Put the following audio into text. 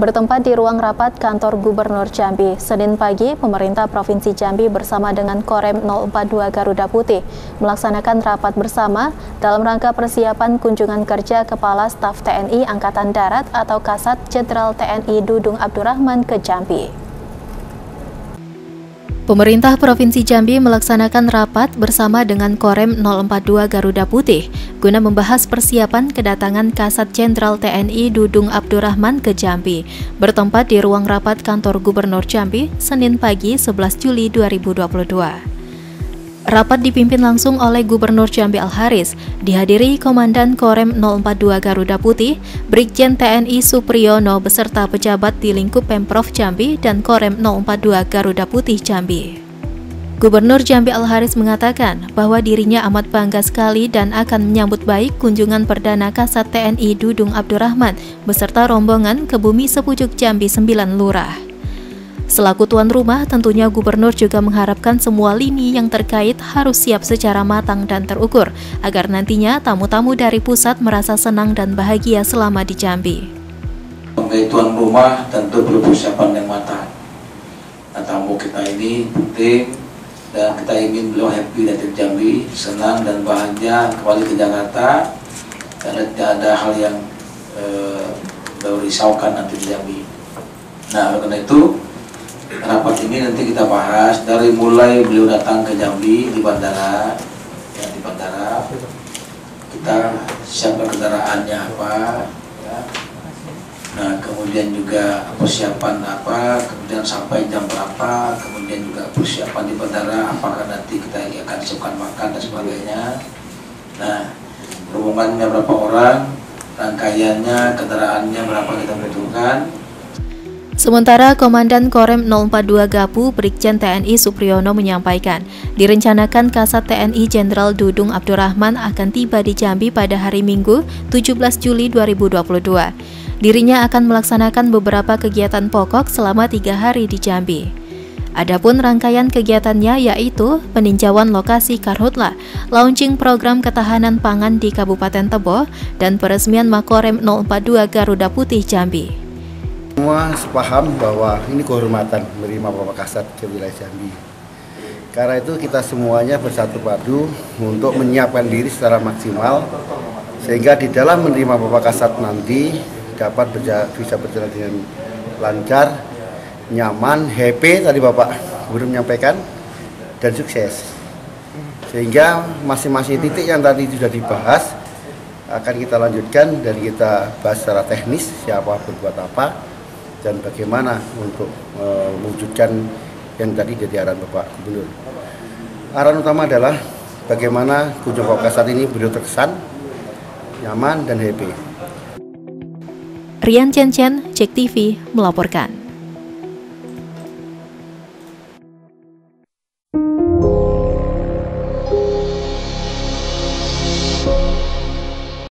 bertempat di ruang rapat kantor Gubernur Jambi. Senin pagi, pemerintah Provinsi Jambi bersama dengan Korem 042 Garuda Putih melaksanakan rapat bersama dalam rangka persiapan kunjungan kerja Kepala Staf TNI Angkatan Darat atau Kasat Jenderal TNI Dudung Abdurrahman ke Jambi. Pemerintah Provinsi Jambi melaksanakan rapat bersama dengan Korem 042 Garuda Putih guna membahas persiapan kedatangan Kasat Jenderal TNI Dudung Abdurrahman ke Jambi, bertempat di ruang rapat kantor Gubernur Jambi, Senin pagi 11 Juli 2022. Rapat dipimpin langsung oleh Gubernur Jambi Al-Haris, dihadiri Komandan Korem 042 Garuda Putih, Brigjen TNI Supriyono beserta pejabat di lingkup Pemprov Jambi dan Korem 042 Garuda Putih Jambi. Gubernur Jambi Al-Haris mengatakan bahwa dirinya amat bangga sekali dan akan menyambut baik kunjungan Perdana Kasat TNI Dudung Abdurrahman beserta rombongan ke bumi sepucuk Jambi 9 Lurah. Selaku tuan rumah, tentunya gubernur juga mengharapkan semua lini yang terkait harus siap secara matang dan terukur, agar nantinya tamu-tamu dari pusat merasa senang dan bahagia selama di Jambi. Sebagai tuan rumah tentu perlu persiapan yang matang. Nah, tamu kita ini penting dan kita ingin beliau happy dan Jambi, senang dan bahagia kembali ke Jakarta karena tidak ada hal yang eh, risaukan nanti di Jambi. Nah, karena itu rapat ini nanti kita bahas dari mulai beliau datang ke Jambi di bandara ya di bandara. Kita siapkan kendaraannya apa ya. nah kemudian juga persiapan apa kemudian sampai jam berapa kemudian juga persiapan di bandara apakah nanti kita akan siapkan makan dan sebagainya. Nah rombongannya berapa orang rangkaiannya kendaraannya berapa kita butuhkan Sementara Komandan Korem 042 Gapu Brigjen TNI Supriyono menyampaikan, direncanakan Kasat TNI Jenderal Dudung Abdurrahman akan tiba di Jambi pada hari Minggu 17 Juli 2022. Dirinya akan melaksanakan beberapa kegiatan pokok selama tiga hari di Jambi. Adapun rangkaian kegiatannya yaitu peninjauan lokasi Karhutla, launching program ketahanan pangan di Kabupaten Tebo, dan peresmian Makorem 042 Garuda Putih Jambi. Semua sepaham bahwa ini kehormatan menerima Bapak Kasat ke wilayah Jambi. Karena itu kita semuanya bersatu padu untuk menyiapkan diri secara maksimal sehingga di dalam menerima Bapak Kasat nanti dapat berja bisa berjalan dengan lancar, nyaman, happy tadi Bapak belum menyampaikan dan sukses. Sehingga masing-masing titik yang tadi sudah dibahas akan kita lanjutkan dan kita bahas secara teknis siapa berbuat apa dan bagaimana untuk uh, mewujudkan yang tadi jadi arahan Bapak Gubernur. Arahan utama adalah bagaimana kunjung Bapak saat ini beliau terkesan, nyaman, dan happy. Rian Chen Chen, Cek TV, melaporkan.